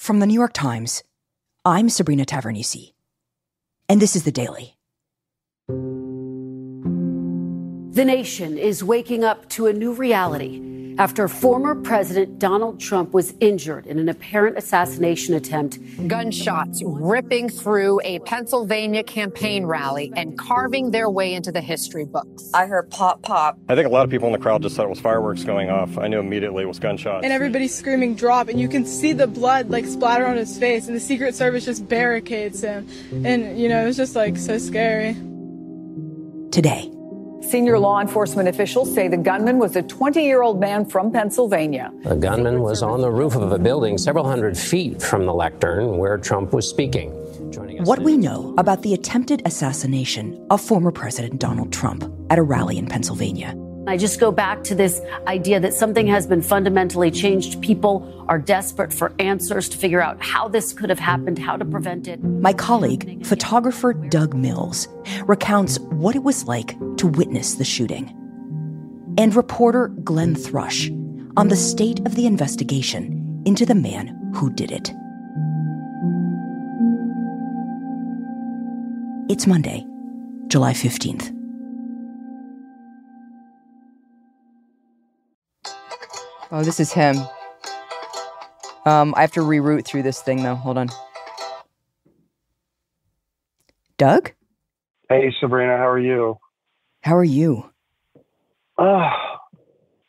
From the New York Times, I'm Sabrina Tavernise, and this is The Daily. The nation is waking up to a new reality after former President Donald Trump was injured in an apparent assassination attempt. Gunshots ripping through a Pennsylvania campaign rally and carving their way into the history books. I heard pop, pop. I think a lot of people in the crowd just thought it was fireworks going off. I knew immediately it was gunshots. And everybody's screaming drop, and you can see the blood like splatter on his face, and the Secret Service just barricades him. And, you know, it was just like so scary. Today, Senior law enforcement officials say the gunman was a 20 year old man from Pennsylvania. The gunman was on the roof of a building several hundred feet from the lectern where Trump was speaking. What we know about the attempted assassination of former President Donald Trump at a rally in Pennsylvania. I just go back to this idea that something has been fundamentally changed. People are desperate for answers to figure out how this could have happened, how to prevent it. My colleague, photographer Doug Mills, recounts what it was like to witness the shooting. And reporter Glenn Thrush on the state of the investigation into the man who did it. It's Monday, July 15th. Oh, this is him. Um, I have to reroute through this thing though. Hold on. Doug? Hey, Sabrina, how are you? How are you? Uh,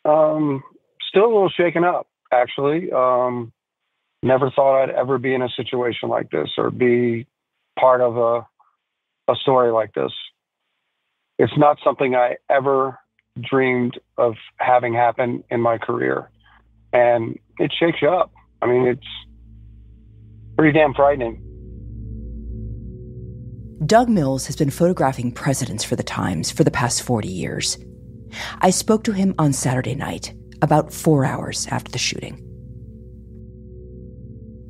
um, still a little shaken up, actually. Um, never thought I'd ever be in a situation like this or be part of a a story like this. It's not something I ever dreamed of having happen in my career. And it shakes you up. I mean, it's pretty damn frightening. Doug Mills has been photographing presidents for the Times for the past 40 years. I spoke to him on Saturday night, about four hours after the shooting.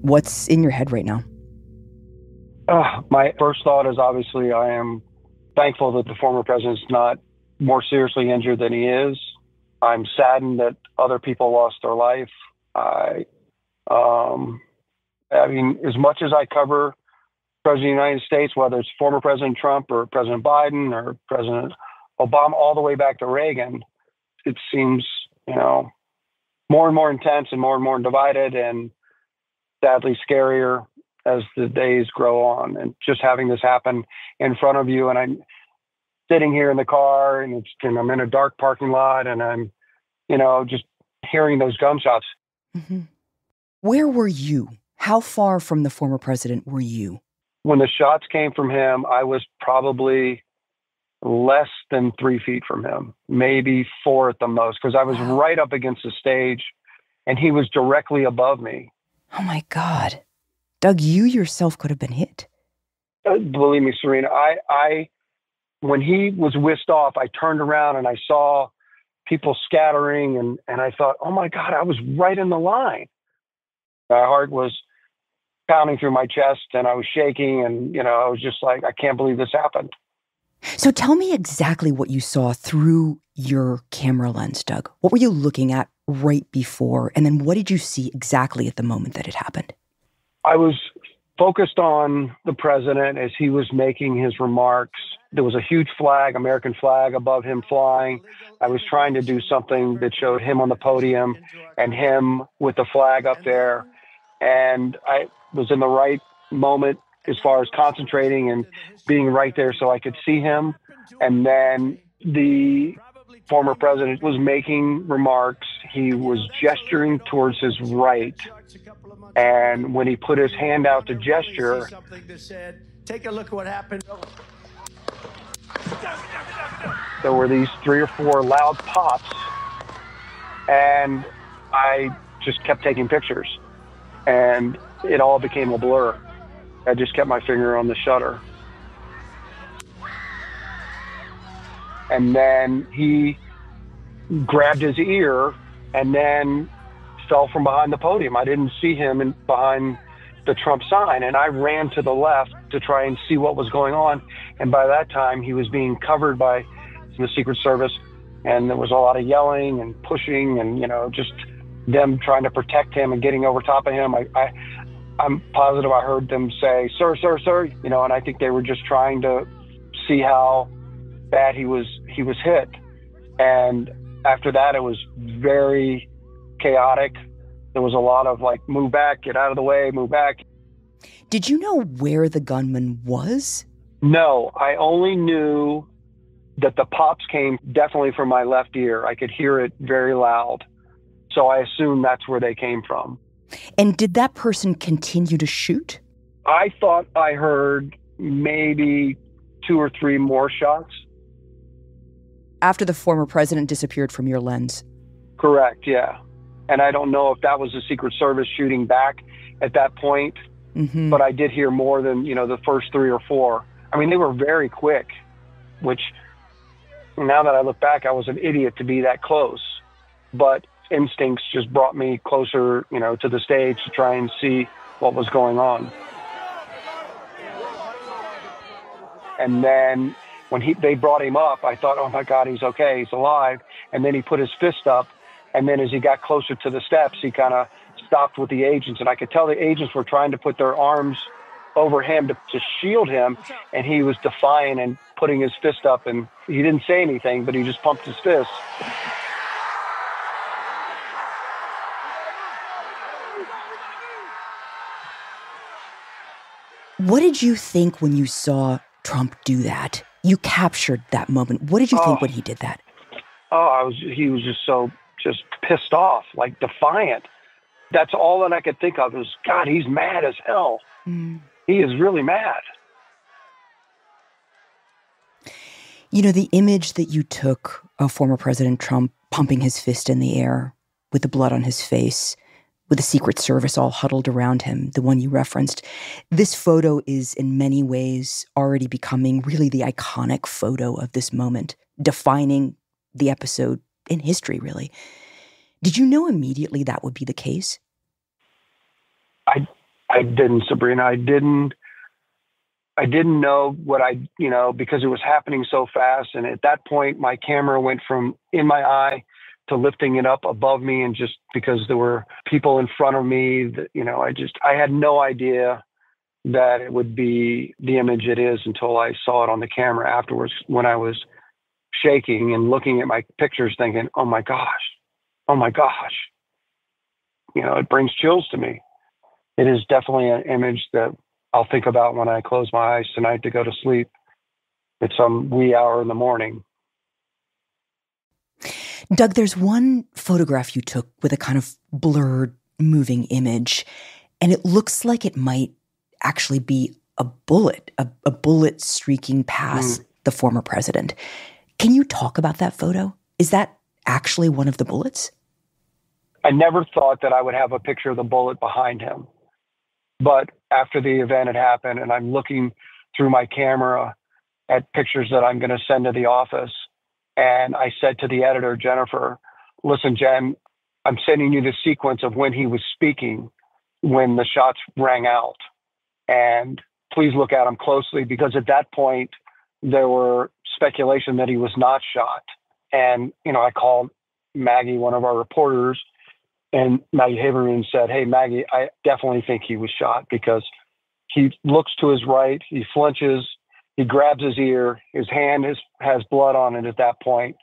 What's in your head right now? Uh, my first thought is obviously I am thankful that the former president's not more seriously injured than he is. I'm saddened that other people lost their life. I, um, I mean, as much as I cover President of the United States, whether it's former President Trump or President Biden or President Obama, all the way back to Reagan, it seems, you know, more and more intense and more and more divided and sadly scarier as the days grow on. And just having this happen in front of you, and I'm sitting here in the car and, and I'm in a dark parking lot and I'm, you know, just hearing those gunshots. Mm-hmm. Where were you? How far from the former president were you? When the shots came from him, I was probably less than three feet from him, maybe four at the most, because I was wow. right up against the stage and he was directly above me. Oh my God. Doug, you yourself could have been hit. Uh, believe me, Sabrina, I, I, when he was whisked off, I turned around and I saw people scattering and, and I thought, oh my God, I was right in the line. My heart was pounding through my chest and I was shaking and, you know, I was just like, I can't believe this happened. So tell me exactly what you saw through your camera lens, Doug. What were you looking at right before? And then what did you see exactly at the moment that it happened? I was focused on the president as he was making his remarks. There was a huge flag, American flag above him flying. I was trying to do something that showed him on the podium and him with the flag up there. And I was in the right moment as far as concentrating and being right there so I could see him. And then the former president was making remarks. He was gesturing towards his right and when he put his hand out to gesture, take a look at what happened. There were these three or four loud pops, and I just kept taking pictures, and it all became a blur. I just kept my finger on the shutter. And then he grabbed his ear and then fell from behind the podium. I didn't see him in, behind the Trump sign, and I ran to the left to try and see what was going on. And by that time, he was being covered by the Secret Service, and there was a lot of yelling and pushing, and you know, just them trying to protect him and getting over top of him. I, I, I'm positive I heard them say, "Sir, sir, sir," you know, and I think they were just trying to see how bad he was he was hit. And after that, it was very chaotic. There was a lot of like, "Move back, get out of the way, move back." Did you know where the gunman was? No, I only knew that the pops came definitely from my left ear. I could hear it very loud. So I assume that's where they came from. And did that person continue to shoot? I thought I heard maybe two or three more shots. After the former president disappeared from your lens? Correct, yeah. And I don't know if that was the Secret Service shooting back at that point, mm-hmm. but I did hear more than, you know, the first three or four. I mean, they were very quick, which now that I look back, I was an idiot to be that close. But instincts just brought me closer, you know, to the stage to try and see what was going on. And then when he they brought him up, I thought, oh my God, he's okay, he's alive. And then he put his fist up, and then as he got closer to the steps, he kind of stopped with the agents, and I could tell the agents were trying to put their arms over him to, to shield him, and he was defying and putting his fist up, and he didn't say anything, but he just pumped his fist. What did you think when you saw Trump do that? You captured that moment. What did you think Oh. when he did that? Oh, I was he was just so just pissed off, like defiant. That's all that I could think of is God, he's mad as hell. Hmm. He is really mad. You know, the image that you took of former President Trump pumping his fist in the air with the blood on his face, with the Secret Service all huddled around him, the one you referenced, this photo is in many ways already becoming really the iconic photo of this moment, defining the episode in history, really. Did you know immediately that would be the case? I I didn't, Sabrina. I didn't I didn't know what I you know, because it was happening so fast. And at that point my camera went from in my eye to lifting it up above me and just because there were people in front of me that you know, I just I had no idea that it would be the image it is until I saw it on the camera afterwards when I was shaking and looking at my pictures thinking, Oh my gosh, oh my gosh. You know, it brings chills to me it is definitely an image that I'll think about when I close my eyes tonight to go to sleep. at some wee hour in the morning. Doug, there's one photograph you took with a kind of blurred, moving image, and it looks like it might actually be a bullet, a, a bullet streaking past mm. the former president. Can you talk about that photo? Is that actually one of the bullets? I never thought that I would have a picture of the bullet behind him. But after the event had happened, and I'm looking through my camera at pictures that I'm going to send to the office, and I said to the editor, Jennifer, listen, Jen, I'm sending you the sequence of when he was speaking when the shots rang out. And please look at him closely because at that point, there were speculation that he was not shot. And, you know, I called Maggie, one of our reporters, and Maggie Haberman said, Hey, Maggie, I definitely think he was shot because he looks to his right, he flinches, he grabs his ear, his hand is, has blood on it at that point,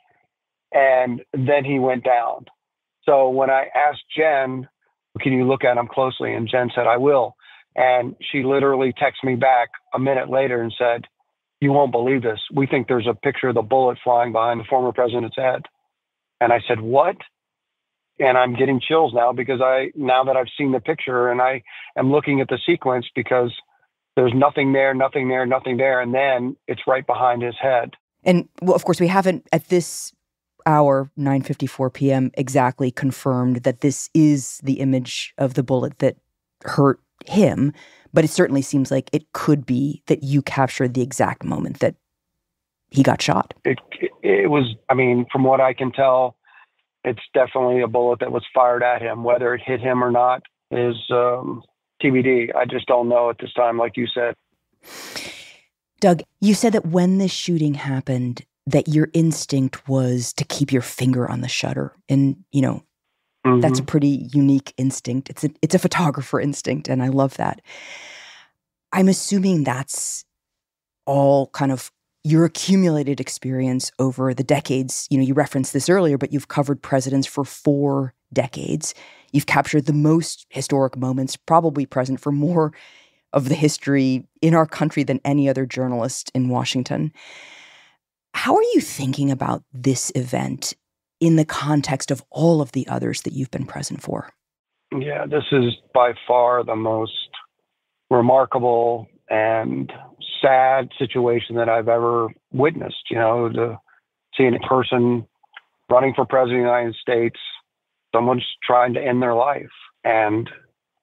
and then he went down. So when I asked Jen, Can you look at him closely? And Jen said, I will. And she literally texted me back a minute later and said, You won't believe this. We think there's a picture of the bullet flying behind the former president's head. And I said, What? and I'm getting chills now because I now that I've seen the picture and I am looking at the sequence because there's nothing there, nothing there, nothing there, and then it's right behind his head. And well, of course, we haven't at this hour, 9:54 p.m., exactly confirmed that this is the image of the bullet that hurt him, but it certainly seems like it could be that you captured the exact moment that he got shot. It it, was, I mean, from what I can tell, it's definitely a bullet that was fired at him. Whether it hit him or not is um, TBD. I just don't know at this time, like you said. Doug, you said that when this shooting happened, that your instinct was to keep your finger on the shutter and, you know, Mm-hmm. That's a pretty unique instinct. It's a it's a photographer instinct, and I love that. I'm assuming that's all kind of your accumulated experience over the decades. You know, you referenced this earlier, but you've covered presidents for four decades. You've captured the most historic moments, probably present for more of the history in our country than any other journalist in Washington. How are you thinking about this event in the context of all of the others that you've been present for? Yeah, this is by far the most remarkable and sad situation that I've ever witnessed. You know, to see a person running for president of the United States, someone's trying to end their life. And,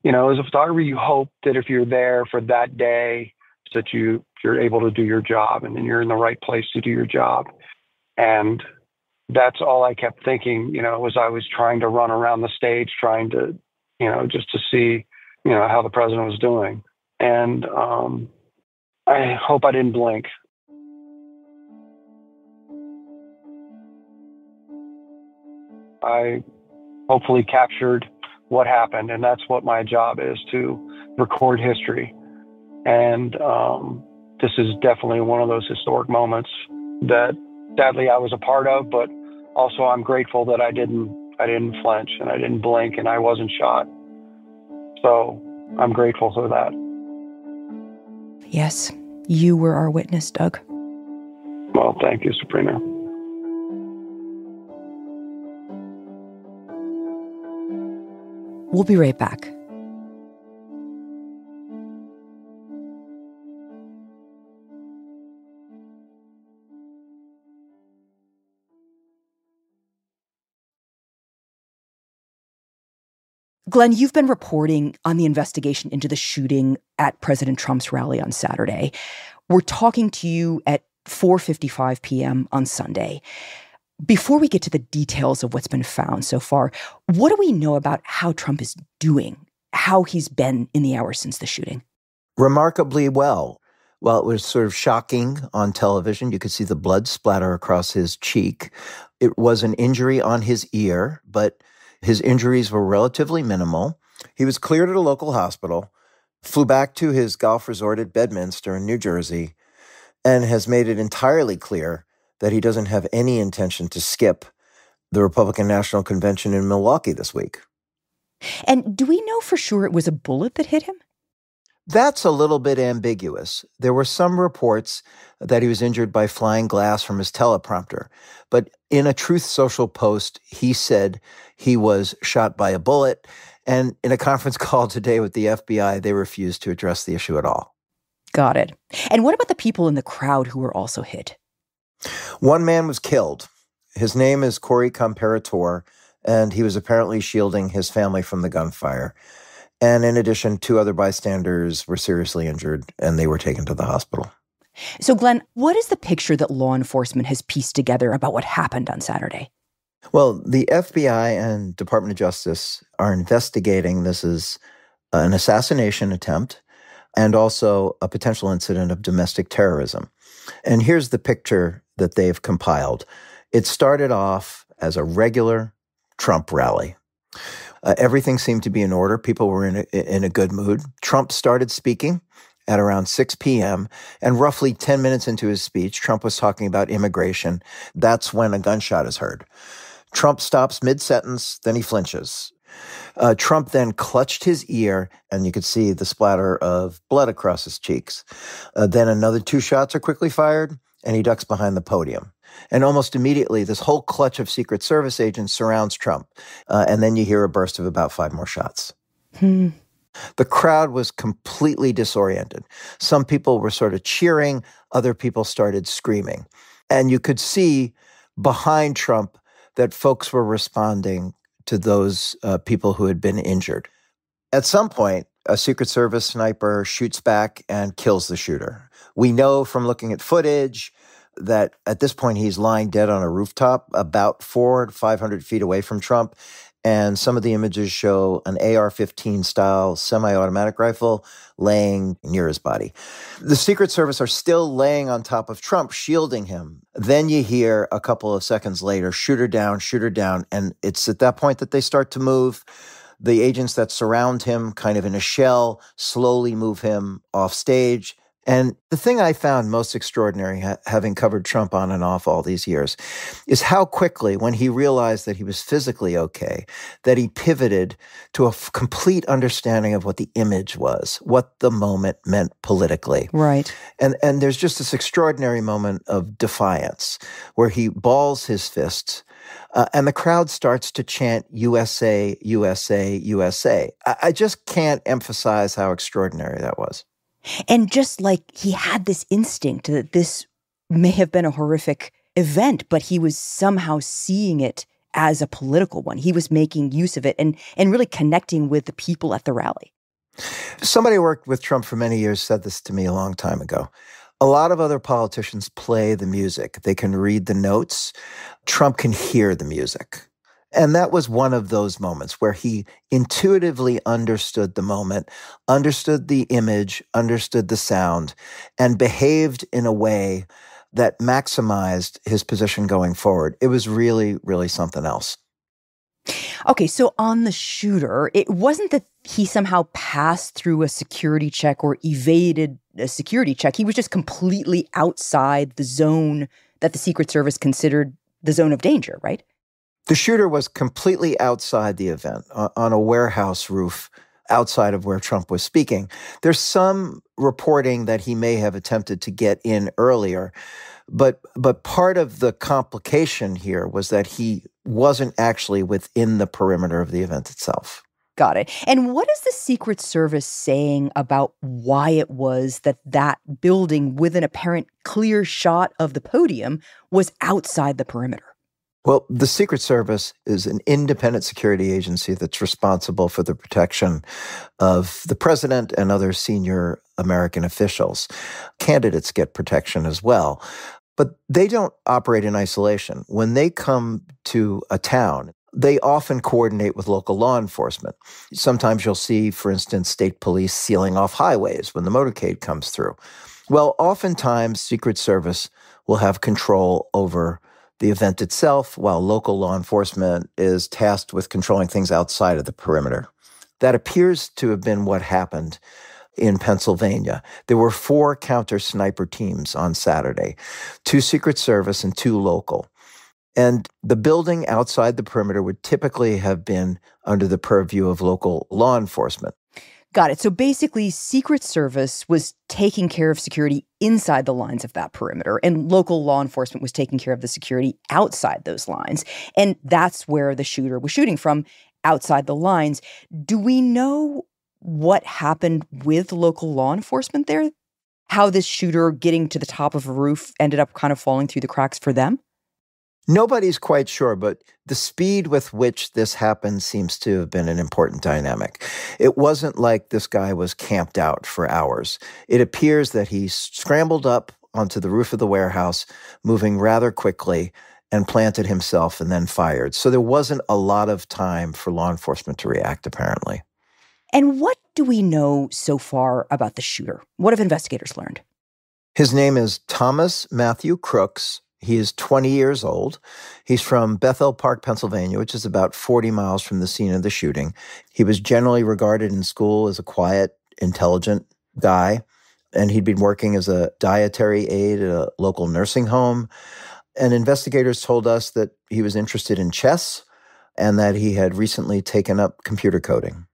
you know, as a photographer, you hope that if you're there for that day, that you you're able to do your job and then you're in the right place to do your job. And that's all I kept thinking, you know, was I was trying to run around the stage, trying to, you know, just to see, you know, how the president was doing. And um, I hope I didn't blink. I hopefully captured what happened, and that's what my job is to record history. And um, this is definitely one of those historic moments that sadly I was a part of, but also I'm grateful that I didn't I didn't flinch and I didn't blink and I wasn't shot. So I'm grateful for that. Yes, you were our witness, Doug. Well, thank you, Sabrina. We'll be right back. Glenn, you've been reporting on the investigation into the shooting at President Trump's rally on Saturday. We're talking to you at 4:55 p.m. on Sunday. Before we get to the details of what's been found so far, what do we know about how Trump is doing? How he's been in the hours since the shooting? Remarkably well. Well, it was sort of shocking on television. You could see the blood splatter across his cheek. It was an injury on his ear, but his injuries were relatively minimal. He was cleared at a local hospital, flew back to his golf resort at Bedminster in New Jersey, and has made it entirely clear that he doesn't have any intention to skip the Republican National Convention in Milwaukee this week. And do we know for sure it was a bullet that hit him? That's a little bit ambiguous. There were some reports that he was injured by flying glass from his teleprompter. But in a Truth Social post, he said he was shot by a bullet. And in a conference call today with the FBI, they refused to address the issue at all. Got it. And what about the people in the crowd who were also hit? One man was killed. His name is Corey Comperatore, and he was apparently shielding his family from the gunfire. And in addition, two other bystanders were seriously injured and they were taken to the hospital. So, Glenn, what is the picture that law enforcement has pieced together about what happened on Saturday? Well, the FBI and Department of Justice are investigating this as an assassination attempt and also a potential incident of domestic terrorism. And here's the picture that they've compiled it started off as a regular Trump rally. Uh, everything seemed to be in order. People were in a, in a good mood. Trump started speaking at around 6 p.m. And roughly 10 minutes into his speech, Trump was talking about immigration. That's when a gunshot is heard. Trump stops mid sentence, then he flinches. Uh, Trump then clutched his ear, and you could see the splatter of blood across his cheeks. Uh, then another two shots are quickly fired, and he ducks behind the podium. And almost immediately, this whole clutch of Secret Service agents surrounds Trump. Uh, and then you hear a burst of about five more shots. Hmm. The crowd was completely disoriented. Some people were sort of cheering, other people started screaming. And you could see behind Trump that folks were responding to those uh, people who had been injured. At some point, a Secret Service sniper shoots back and kills the shooter. We know from looking at footage that at this point he's lying dead on a rooftop about four to 500 feet away from Trump. And some of the images show an AR 15 style semi automatic rifle laying near his body. The Secret Service are still laying on top of Trump, shielding him. Then you hear a couple of seconds later, shoot her down, shoot her down. And it's at that point that they start to move. The agents that surround him, kind of in a shell, slowly move him off stage. And the thing I found most extraordinary, ha- having covered Trump on and off all these years, is how quickly, when he realized that he was physically okay, that he pivoted to a f- complete understanding of what the image was, what the moment meant politically. Right. And and there's just this extraordinary moment of defiance where he balls his fists. Uh, and the crowd starts to chant USA, USA, USA. I, I just can't emphasize how extraordinary that was. And just like he had this instinct that this may have been a horrific event, but he was somehow seeing it as a political one. He was making use of it and and really connecting with the people at the rally. Somebody who worked with Trump for many years said this to me a long time ago. A lot of other politicians play the music. They can read the notes. Trump can hear the music. And that was one of those moments where he intuitively understood the moment, understood the image, understood the sound, and behaved in a way that maximized his position going forward. It was really, really something else. Okay, so on the shooter, it wasn't that he somehow passed through a security check or evaded a security check. He was just completely outside the zone that the Secret Service considered the zone of danger, right? The shooter was completely outside the event on a warehouse roof outside of where Trump was speaking. There's some reporting that he may have attempted to get in earlier, but but part of the complication here was that he wasn't actually within the perimeter of the event itself. Got it. And what is the Secret Service saying about why it was that that building with an apparent clear shot of the podium was outside the perimeter? Well, the Secret Service is an independent security agency that's responsible for the protection of the president and other senior American officials. Candidates get protection as well. But they don't operate in isolation. When they come to a town, they often coordinate with local law enforcement. Sometimes you'll see, for instance, state police sealing off highways when the motorcade comes through. Well, oftentimes, Secret Service will have control over the event itself, while local law enforcement is tasked with controlling things outside of the perimeter. That appears to have been what happened in Pennsylvania. There were four counter sniper teams on Saturday two Secret Service and two local. And the building outside the perimeter would typically have been under the purview of local law enforcement. Got it. So basically, Secret Service was taking care of security inside the lines of that perimeter, and local law enforcement was taking care of the security outside those lines. And that's where the shooter was shooting from outside the lines. Do we know what happened with local law enforcement there? How this shooter getting to the top of a roof ended up kind of falling through the cracks for them? Nobody's quite sure, but the speed with which this happened seems to have been an important dynamic. It wasn't like this guy was camped out for hours. It appears that he scrambled up onto the roof of the warehouse, moving rather quickly, and planted himself and then fired. So there wasn't a lot of time for law enforcement to react, apparently. And what do we know so far about the shooter? What have investigators learned? His name is Thomas Matthew Crooks, he is 20 years old. He's from Bethel Park, Pennsylvania, which is about 40 miles from the scene of the shooting. He was generally regarded in school as a quiet, intelligent guy, and he'd been working as a dietary aide at a local nursing home. And investigators told us that he was interested in chess and that he had recently taken up computer coding.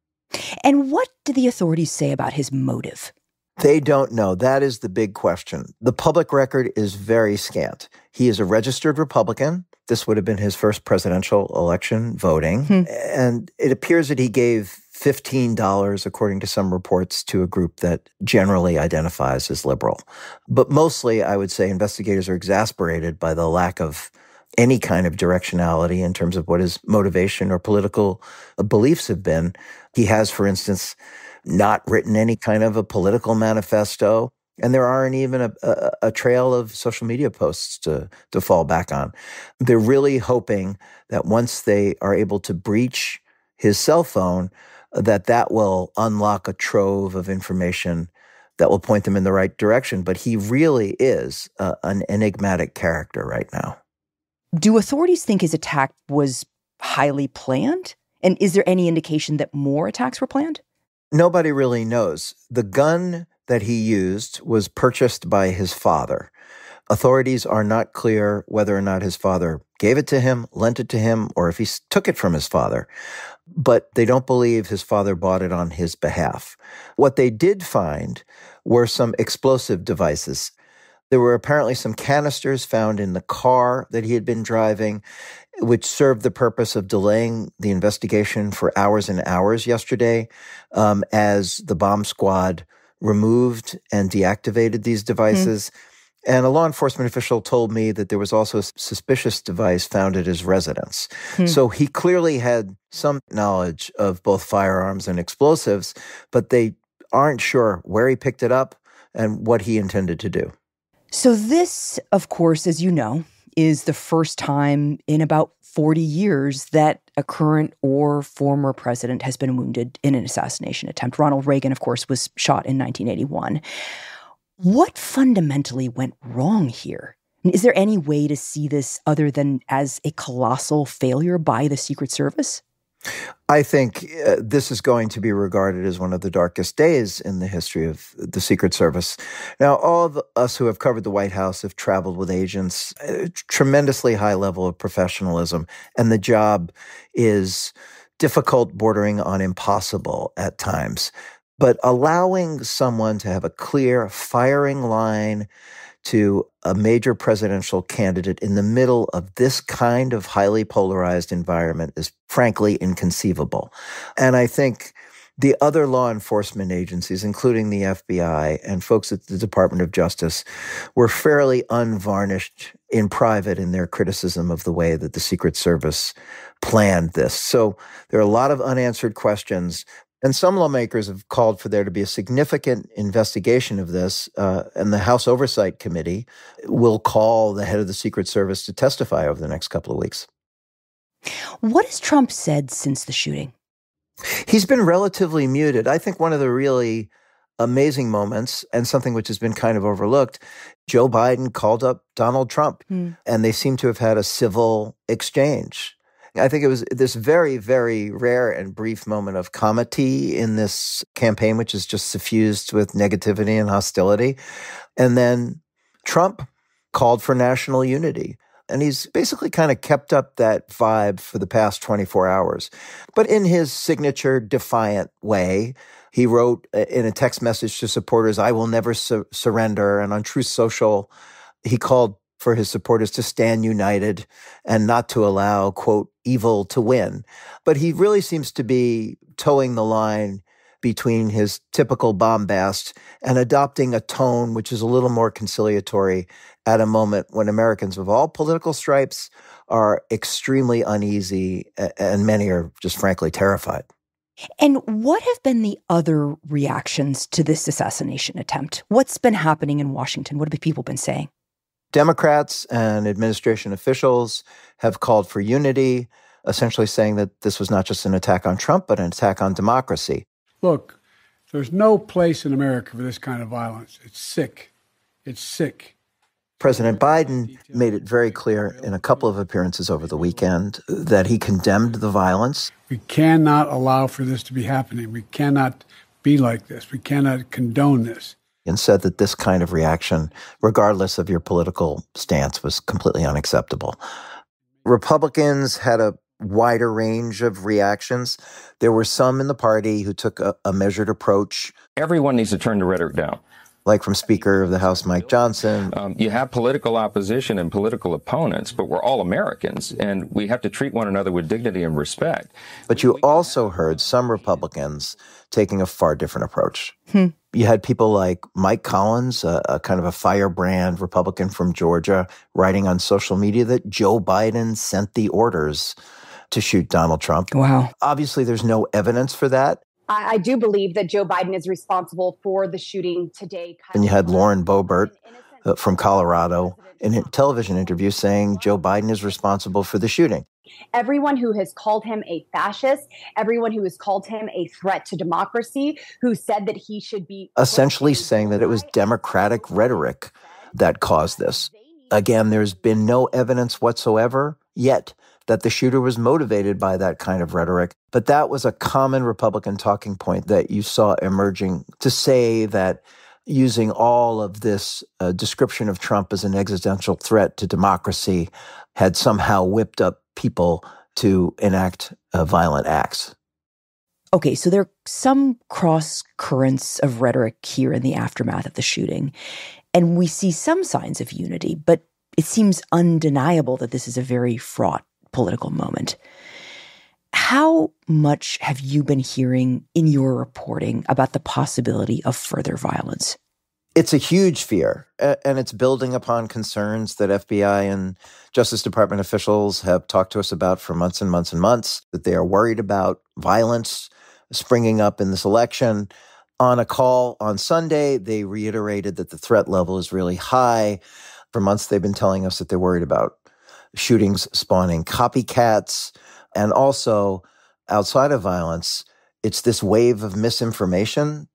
And what did the authorities say about his motive? They don't know. That is the big question. The public record is very scant. He is a registered Republican. This would have been his first presidential election voting. Hmm. And it appears that he gave $15, according to some reports, to a group that generally identifies as liberal. But mostly, I would say investigators are exasperated by the lack of any kind of directionality in terms of what his motivation or political beliefs have been. He has, for instance, not written any kind of a political manifesto. And there aren't even a, a, a, trail of social media posts to, to fall back on. They're really hoping that once they are able to breach his cell phone, that that will unlock a trove of information that will point them in the right direction. But he really is uh, an enigmatic character right now. Do authorities think his attack was highly planned? And is there any indication that more attacks were planned? Nobody really knows. The gun that he used was purchased by his father. Authorities are not clear whether or not his father gave it to him, lent it to him, or if he took it from his father. But they don't believe his father bought it on his behalf. What they did find were some explosive devices. There were apparently some canisters found in the car that he had been driving, which served the purpose of delaying the investigation for hours and hours yesterday um, as the bomb squad removed and deactivated these devices. Mm. And a law enforcement official told me that there was also a suspicious device found at his residence. Hmm. So he clearly had some knowledge of both firearms and explosives, but they aren't sure where he picked it up and what he intended to do. So, this, of course, as you know, is the first time in about 40 years that a current or former president has been wounded in an assassination attempt. Ronald Reagan, of course, was shot in 1981. What fundamentally went wrong here? Is there any way to see this other than as a colossal failure by the Secret Service? I think uh, this is going to be regarded as one of the darkest days in the history of the Secret Service. Now, all of us who have covered the White House have traveled with agents, a tremendously high level of professionalism, and the job is difficult, bordering on impossible at times. But allowing someone to have a clear firing line to a major presidential candidate in the middle of this kind of highly polarized environment is frankly inconceivable. And I think the other law enforcement agencies, including the FBI and folks at the Department of Justice, were fairly unvarnished in private in their criticism of the way that the Secret Service planned this. So there are a lot of unanswered questions, and some lawmakers have called for there to be a significant investigation of this, uh, and the House Oversight Committee will call the head of the Secret Service to testify over the next couple of weeks. What has Trump said since the shooting? He's been relatively muted. I think one of the really amazing moments, and something which has been kind of overlooked, Joe Biden called up Donald Trump, mm. and they seem to have had a civil exchange. I think it was this very, very rare and brief moment of comity in this campaign, which is just suffused with negativity and hostility. And then Trump called for national unity. And he's basically kind of kept up that vibe for the past 24 hours. But in his signature defiant way, he wrote in a text message to supporters, I will never su- surrender. And on Truth Social, he called for his supporters to stand united and not to allow, quote, evil to win. But he really seems to be toeing the line between his typical bombast and adopting a tone which is a little more conciliatory at a moment when Americans of all political stripes are extremely uneasy and many are just frankly terrified. And what have been the other reactions to this assassination attempt? What's been happening in Washington? What have people been saying? Democrats and administration officials have called for unity, essentially saying that this was not just an attack on Trump, but an attack on democracy. Look, there's no place in America for this kind of violence. It's sick. It's sick. President Biden made it very clear in a couple of appearances over the weekend that he condemned the violence. We cannot allow for this to be happening. We cannot be like this. We cannot condone this and said that this kind of reaction, regardless of your political stance, was completely unacceptable. Republicans had a wider range of reactions. There were some in the party who took a, a measured approach. Everyone needs to turn the rhetoric down like from Speaker of the House Mike Johnson. Um, you have political opposition and political opponents, but we're all Americans, and we have to treat one another with dignity and respect. But you also heard some Republicans taking a far different approach. Hmm. You had people like Mike Collins, a, a, kind of a firebrand Republican from Georgia, writing on social media that Joe Biden sent the orders to shoot Donald Trump. Wow. Obviously, there's no evidence for that. I, I do believe that Joe Biden is responsible for the shooting today. And you had Lauren Boebert uh, from Colorado in a television interview saying Joe Biden is responsible for the shooting. Everyone who has called him a fascist, everyone who has called him a threat to democracy, who said that he should be essentially saying that it was Democratic rhetoric that caused this. Again, there's been no evidence whatsoever yet that the shooter was motivated by that kind of rhetoric. But that was a common Republican talking point that you saw emerging to say that using all of this uh, description of Trump as an existential threat to democracy had somehow whipped up people to enact uh, violent acts. Okay, so there are some cross currents of rhetoric here in the aftermath of the shooting, and we see some signs of unity, but it seems undeniable that this is a very fraught political moment. How much have you been hearing in your reporting about the possibility of further violence? It's a huge fear, and it's building upon concerns that FBI and Justice Department officials have talked to us about for months and months and months, that they are worried about violence springing up in this election. On a call on Sunday, they reiterated that the threat level is really high. For months, they've been telling us that they're worried about shootings spawning copycats. And also, outside of violence, it's this wave of misinformation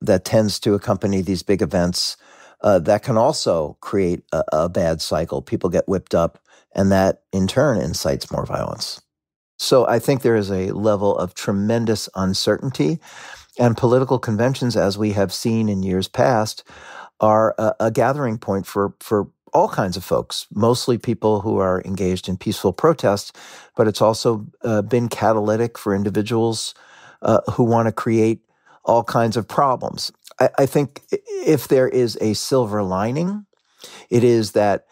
that tends to accompany these big events uh, that can also create a, a bad cycle. People get whipped up, and that in turn incites more violence. So I think there is a level of tremendous uncertainty. And political conventions, as we have seen in years past, are a, a gathering point for, for all kinds of folks, mostly people who are engaged in peaceful protests, but it's also uh, been catalytic for individuals uh, who want to create all kinds of problems. I, I, think if there is a silver lining, it is that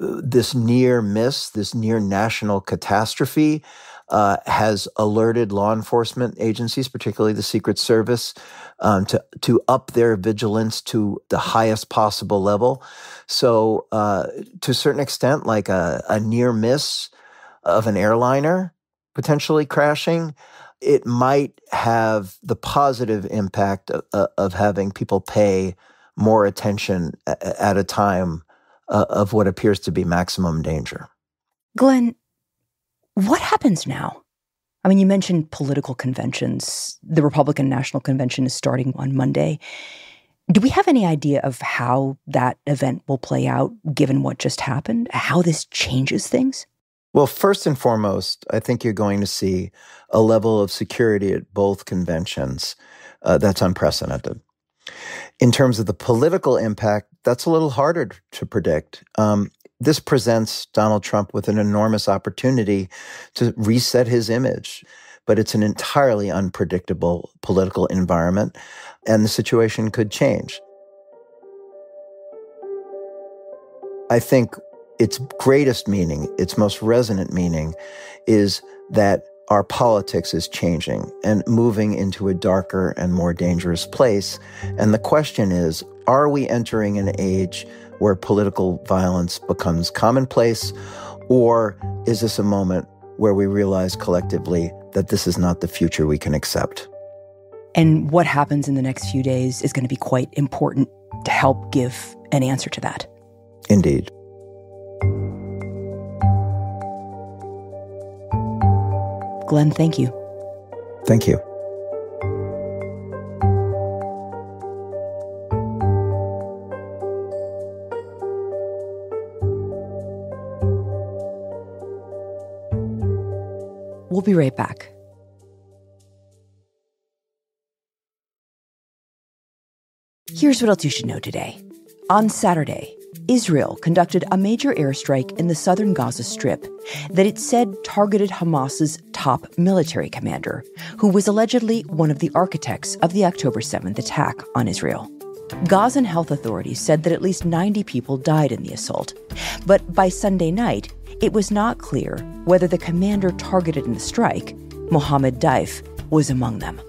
uh, this near miss, this near national catastrophe, uh, has alerted law enforcement agencies, particularly the Secret Service, um, to to up their vigilance to the highest possible level. So, uh, to a certain extent, like a, a near miss of an airliner potentially crashing, it might have the positive impact of, of having people pay more attention at a time uh, of what appears to be maximum danger. Glenn, what happens now? I mean, you mentioned political conventions. The Republican National Convention is starting on Monday. Do we have any idea of how that event will play out given what just happened? How this changes things? Well, first and foremost, I think you're going to see a level of security at both conventions uh, that's unprecedented. In terms of the political impact, that's a little harder to predict. Um, this presents Donald Trump with an enormous opportunity to reset his image, but it's an entirely unpredictable political environment, and the situation could change. I think its greatest meaning, its most resonant meaning, is that our politics is changing and moving into a darker and more dangerous place. And the question is are we entering an age where political violence becomes commonplace? Or is this a moment where we realize collectively that this is not the future we can accept? And what happens in the next few days is going to be quite important to help give an answer to that. Indeed. Glenn, thank you. Thank you. We'll be right back. Here's what else you should know today. On Saturday, Israel conducted a major airstrike in the southern Gaza Strip that it said targeted Hamas's top military commander, who was allegedly one of the architects of the October 7th attack on Israel. Gazan health authorities said that at least 90 people died in the assault, but by Sunday night, it was not clear whether the commander targeted in the strike, Mohammed Deif, was among them.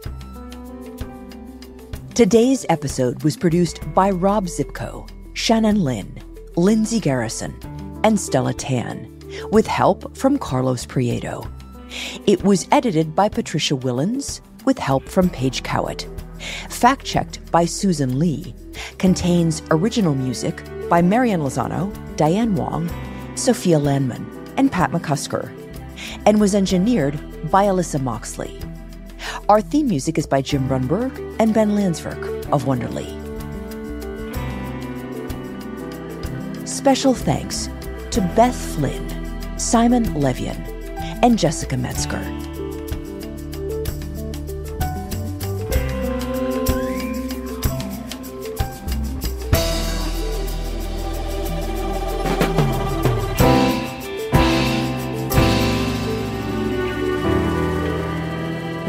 Today's episode was produced by Rob Szypko, Shannon Lin, Lindsay Garrison, and Stella Tan, with help from Carlos Prieto. It was edited by Patricia Willens, with help from Paige Cowett. Fact checked by Susan Lee. Contains original music by Marianne Lozano, Diane Wong, Sophia Landman, and Pat McCusker. And was engineered by Alyssa Moxley. Our theme music is by Jim Brunberg and Ben Landsverk of Wonderly. Special thanks to Beth Flynn, Simon Levian, and Jessica Metzger.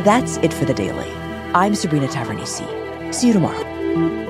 That's it for the daily. I'm Sabrina Tavernise. See you tomorrow.